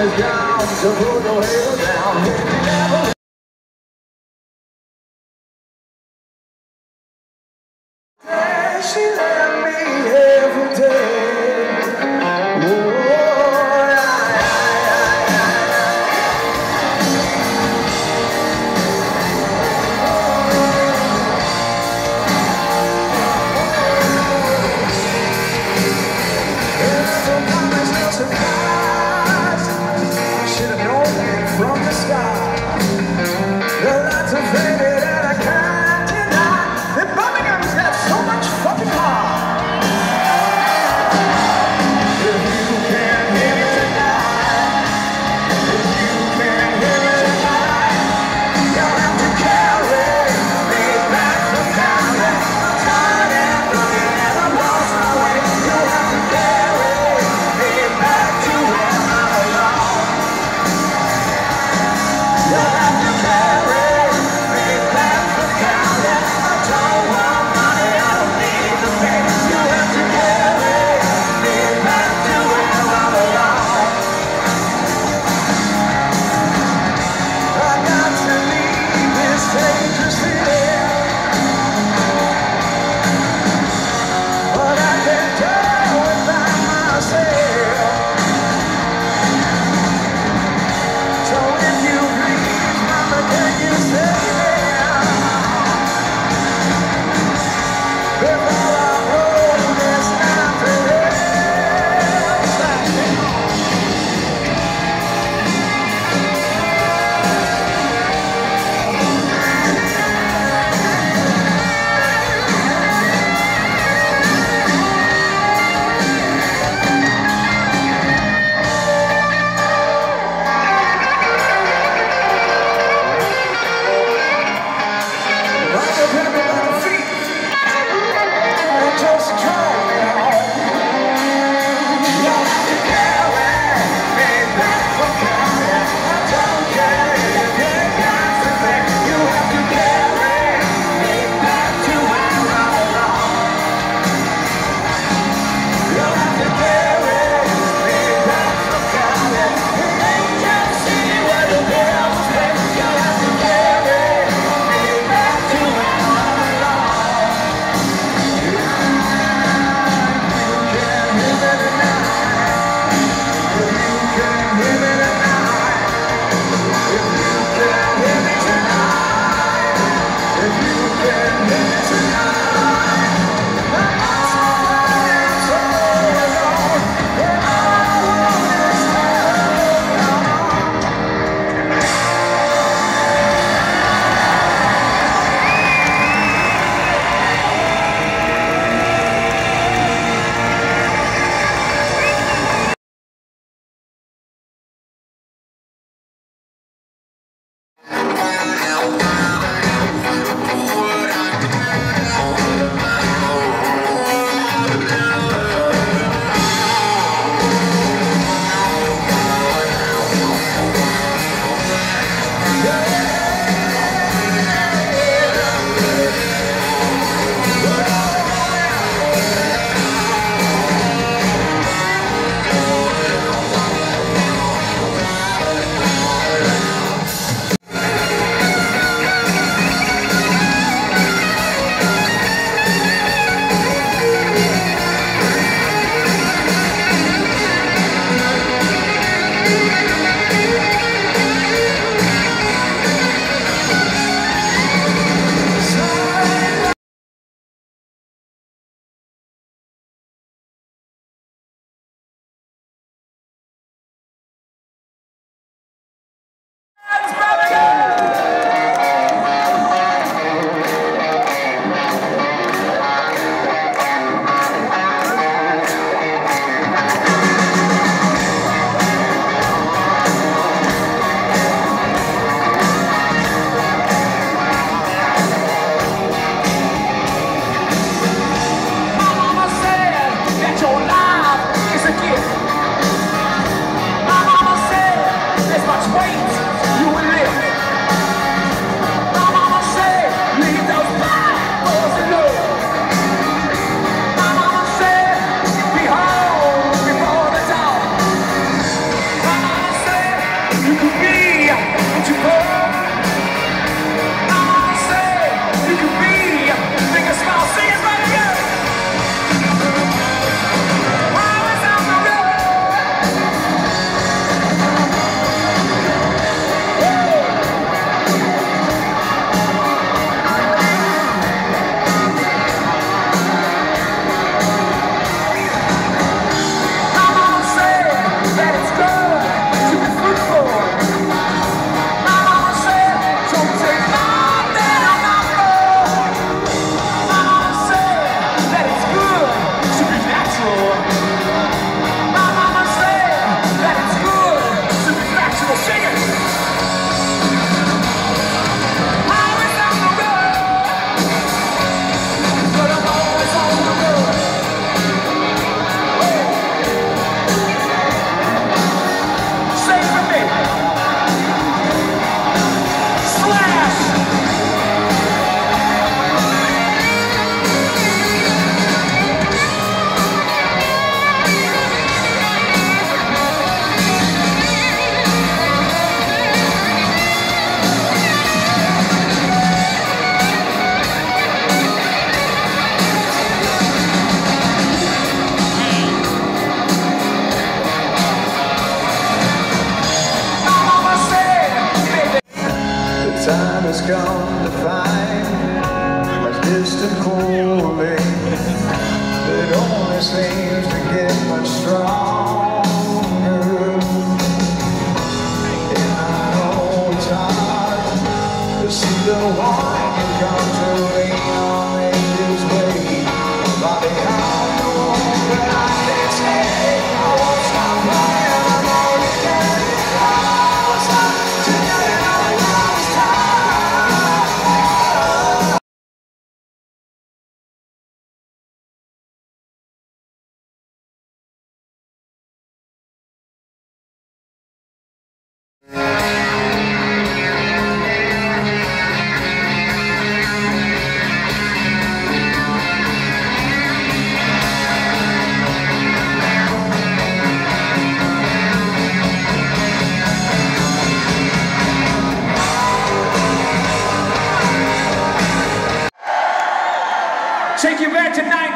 is down, the Bruno down.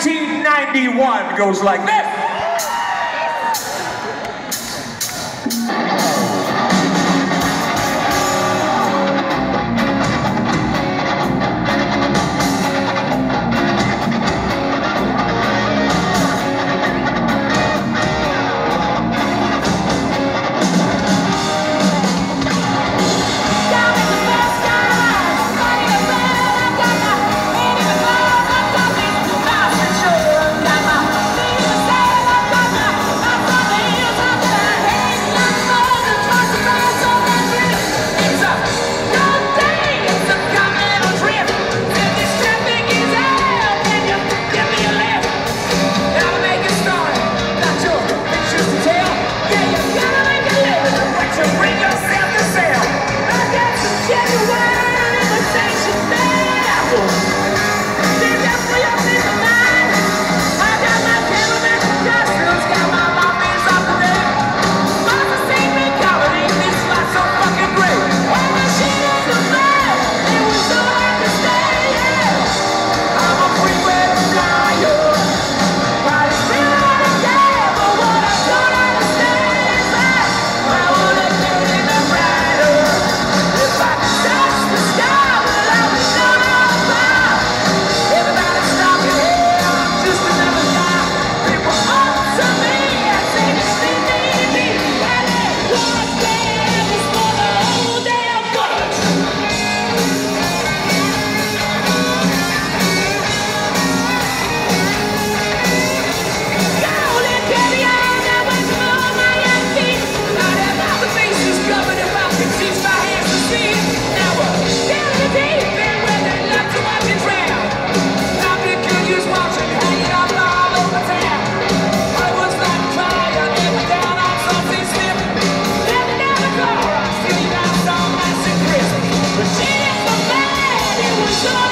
1991. Goes like this. show.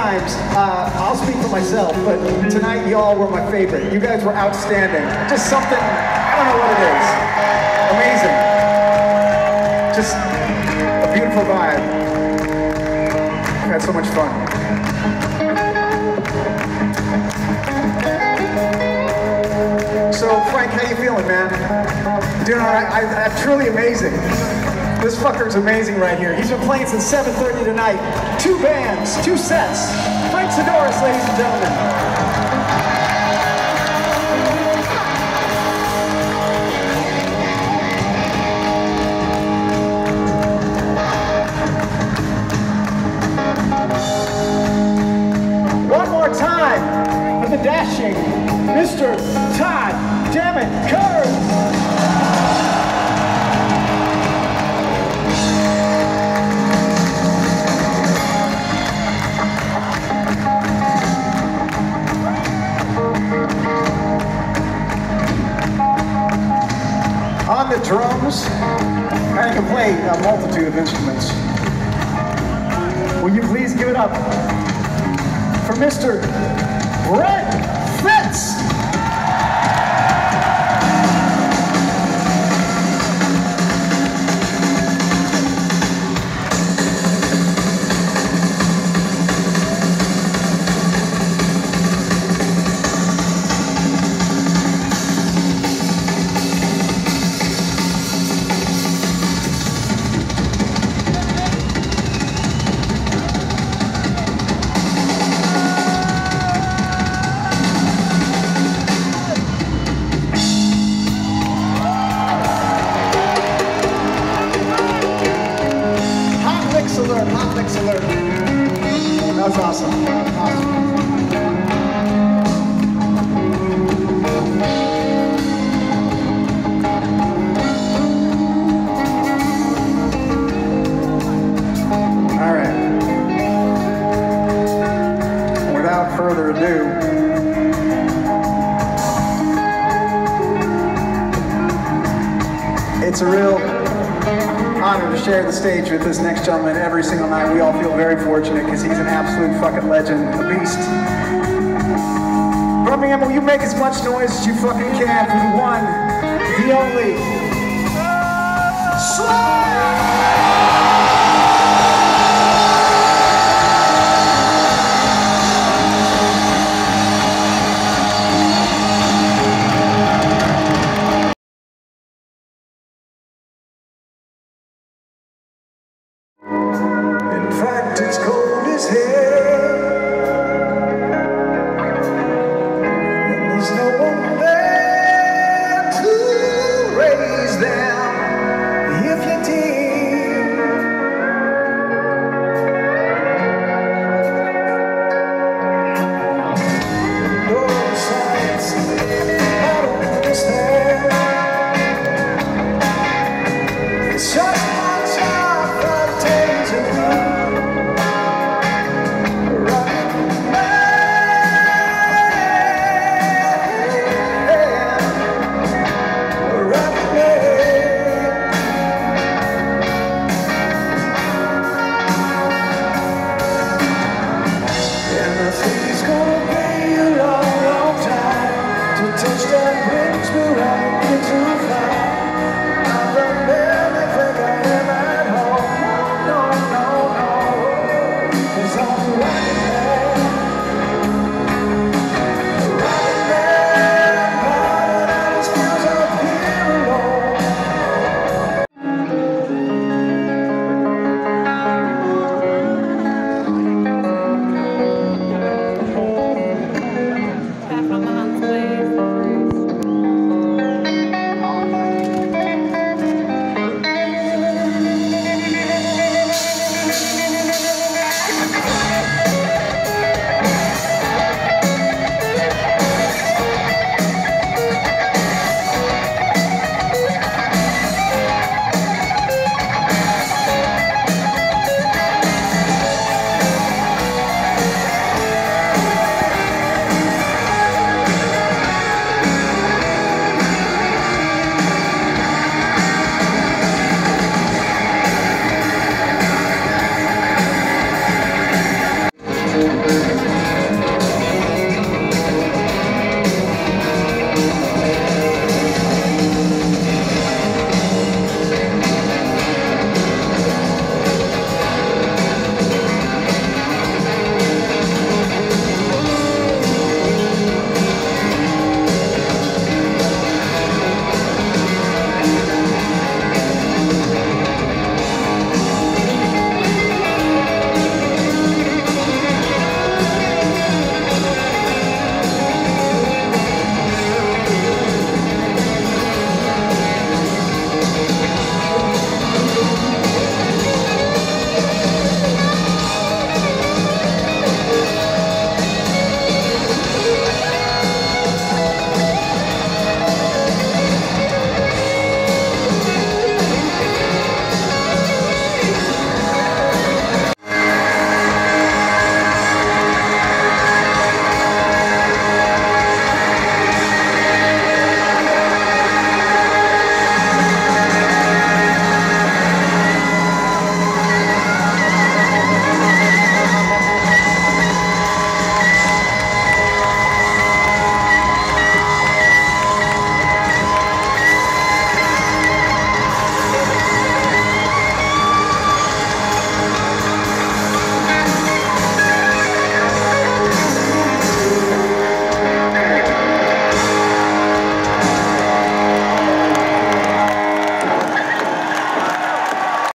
Times. Uh, I'll speak for myself, but tonight y'all were my favorite. You guys were outstanding. Just something, I don't know what it is. Amazing. Just a beautiful vibe. We had so much fun. So, Frank, how you feeling, man? Doing all right? I, I'm truly amazing. This fucker's amazing right here. He's been playing since 7.30 tonight. Two bands, two sets. Frank Sidoris, ladies and gentlemen. One more time for the dashing Mr. Todd Dammit Kerns. The drums, I can play a multitude of instruments. Will you please give it up for Mr. Brent this next gentleman every single night. We all feel very fortunate because he's an absolute fucking legend, a beast. Birmingham, will you make as much noise as you fucking can for the one, the only, Slash!